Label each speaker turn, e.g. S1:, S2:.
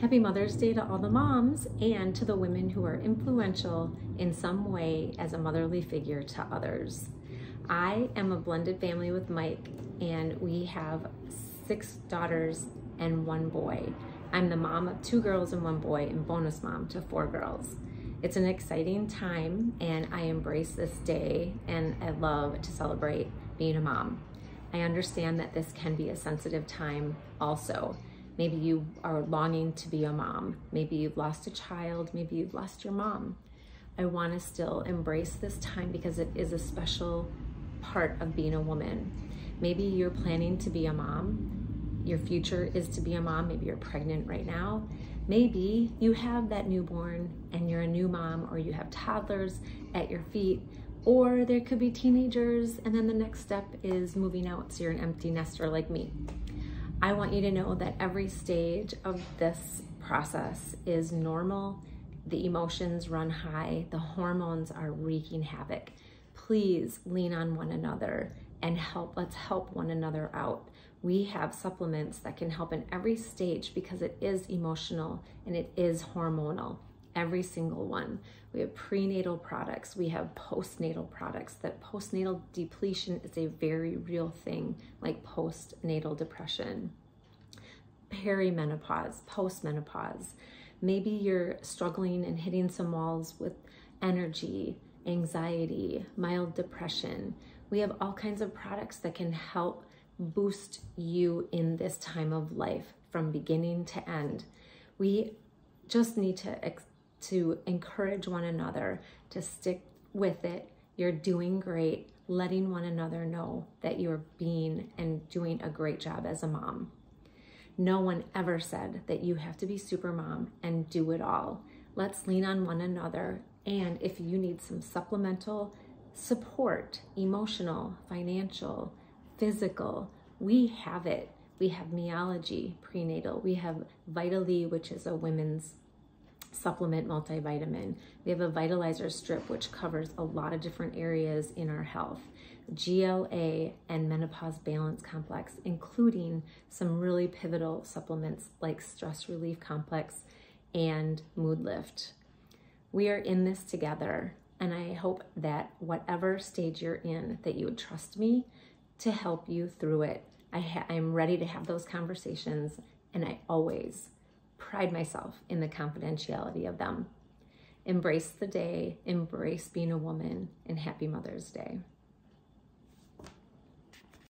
S1: Happy Mother's Day to all the moms and to the women who are influential in some way as a motherly figure to others. I am a blended family with Mike, and we have six daughters and one boy. I'm the mom of two girls and one boy, and bonus mom to four girls. It's an exciting time, and I embrace this day, and I love to celebrate being a mom. I understand that this can be a sensitive time also. Maybe you are longing to be a mom. Maybe you've lost a child. Maybe you've lost your mom. I want to still embrace this time because it is a special part of being a woman. Maybe you're planning to be a mom. Your future is to be a mom. Maybe you're pregnant right now. Maybe you have that newborn and you're a new mom, or you have toddlers at your feet, or there could be teenagers, and then the next step is moving out, so you're an empty nester like me. I want you to know that every stage of this process is normal. The emotions run high, the hormones are wreaking havoc. Please lean on one another and help, let's help one another out. We have supplements that can help in every stage because it is emotional and it is hormonal every single one. We have prenatal products, we have postnatal products. That postnatal depletion is a very real thing, like postnatal depression. Perimenopause, postmenopause. Maybe you're struggling and hitting some walls with energy, anxiety, mild depression. We have all kinds of products that can help boost you in this time of life from beginning to end. We just need to to encourage one another to stick with it. You're doing great, letting one another know that you're being and doing a great job as a mom. No one ever said that you have to be super mom and do it all. Let's lean on one another. And if you need some supplemental support, emotional, financial, physical, we have it. We have Meology prenatal. We have Vita-Lea, which is a women's supplement multivitamin. We have a vitalizer strip, which covers a lot of different areas in our health. GLA and menopause balance complex, including some really pivotal supplements like stress relief complex and mood lift. We are in this together, and I hope that whatever stage you're in, that you would trust me to help you through it. I am ready to have those conversations, and I always pride myself in the confidentiality of them. Embrace the day, embrace being a woman, and happy Mother's Day.